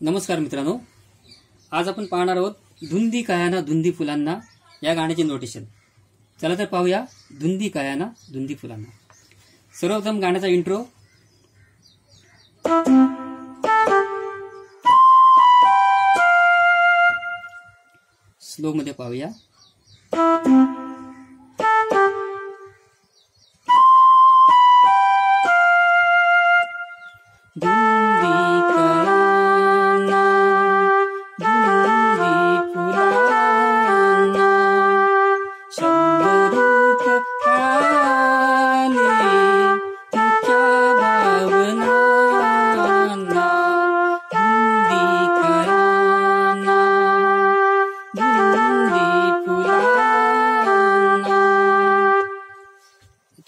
नमस्कार मित्रांनो. आज आपण पाहणार आहोत धुंदी कायाना धुंदी फुलांना या गाण्याचे नोटेशन चला तर पाहूया धुंदी कायाना धुंदी फुलांना. सर्वप्रथम गाण्याचा इंट्रो स्लो मध्ये पाहूया.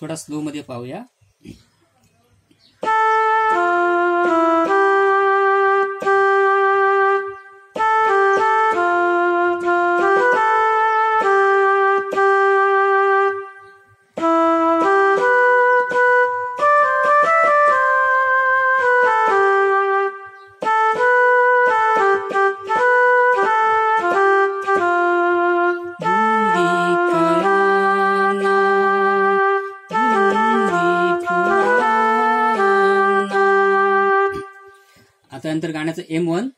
थोडा स्लो मध्ये पाहूया. त्यानंतर गाण्याचं एम वन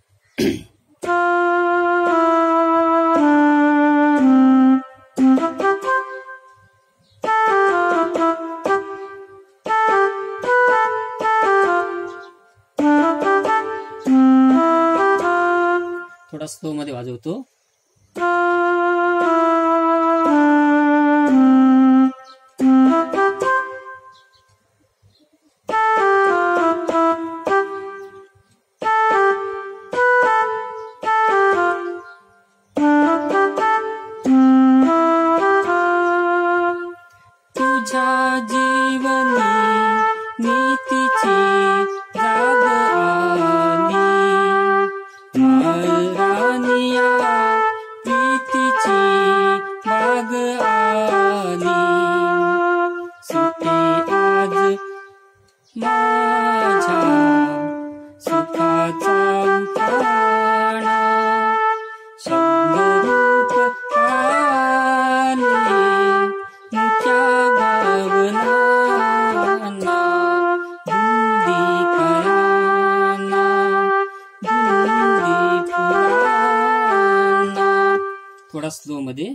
थोडा स्लो मध्ये वाजवतो. मध्ये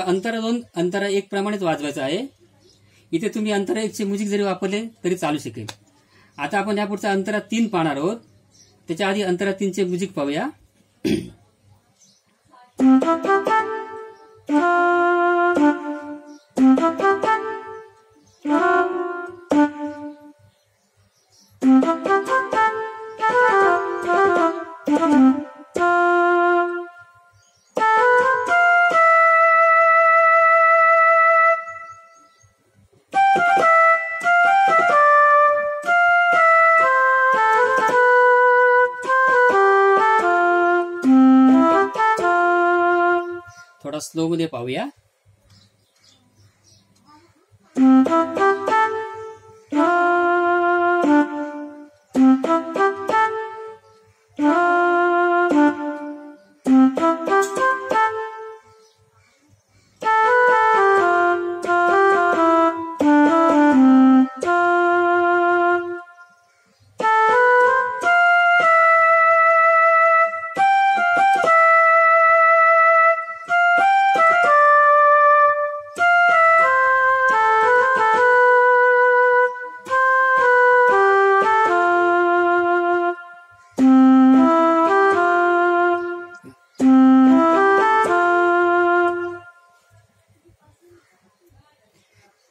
आता अंतरा दोन अंतरा एक प्रमाणेच वाजवायचं आहे. इथे तुम्ही अंतरा एकचे म्युझिक जरी वापरले तरी चालू शकेल. आता आपण या पुढचा अंतरा तीन पाहणार आहोत. त्याच्या आधी अंतरा तीनचे म्युझिक पाहूया. स्लोमध्ये पाहूया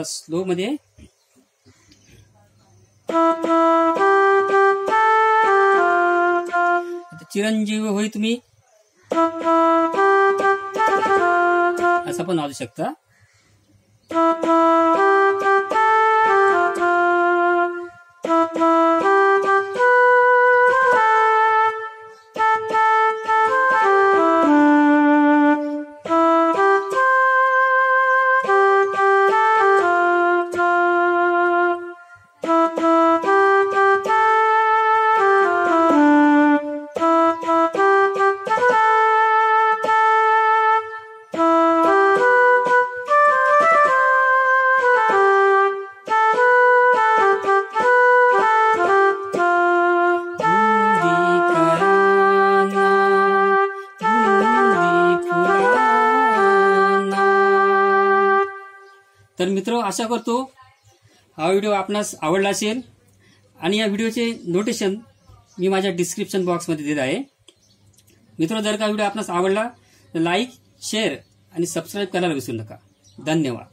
आता स्लो मध्ये चिरंजीव होई तुम्ही असं पण वाजू शकता Thank you. तर मित्र आशा करतो हा व्हिडिओ आपणास आवडला असेल. आणि या व्हिडिओचे नोटेशन मी माझ्या डिस्क्रिप्शन बॉक्समध्ये देत आहे. मित्र जर का व्हिडिओ आपणास आवडला तर लाईक शेअर आणि सबस्क्राईब करायला विसरू नका. धन्यवाद.